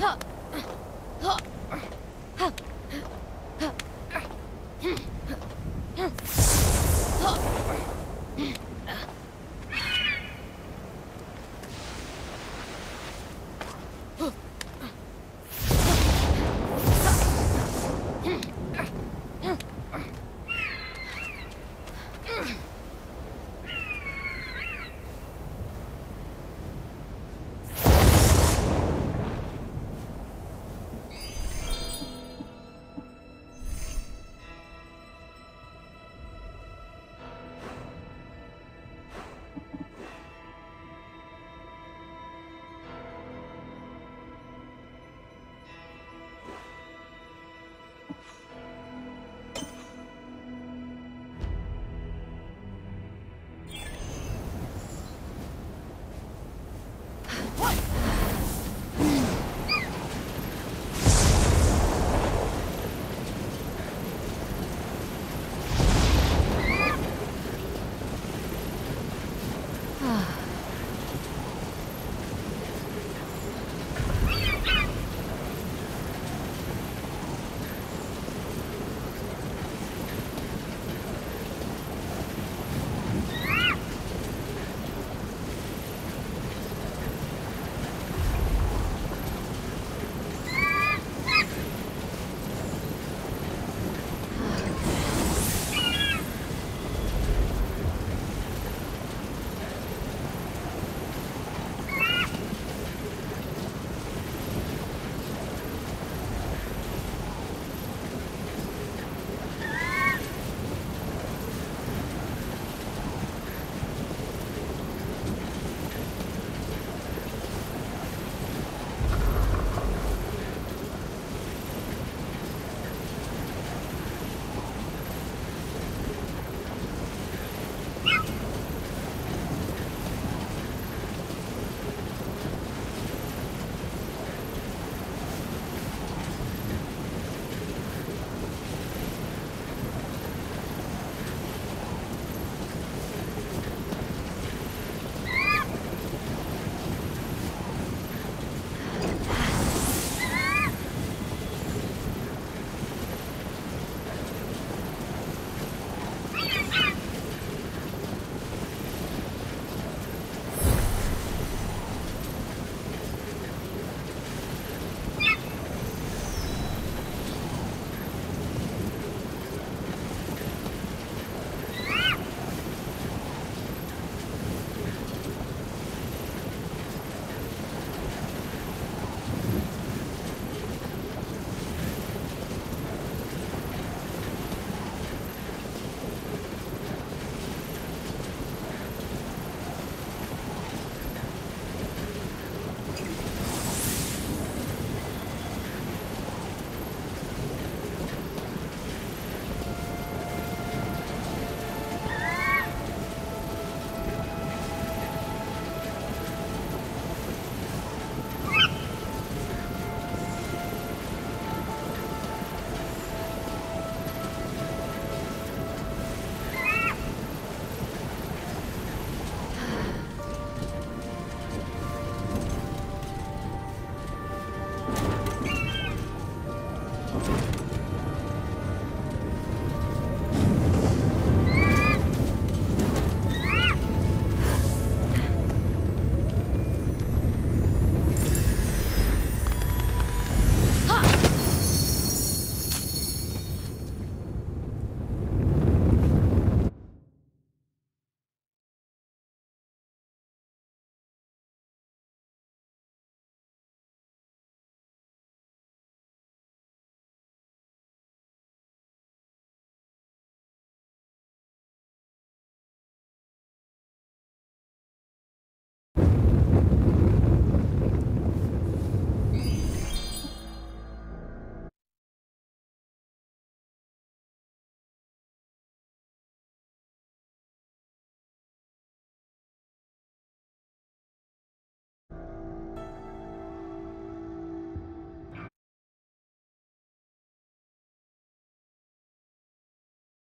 はっ。はっ What?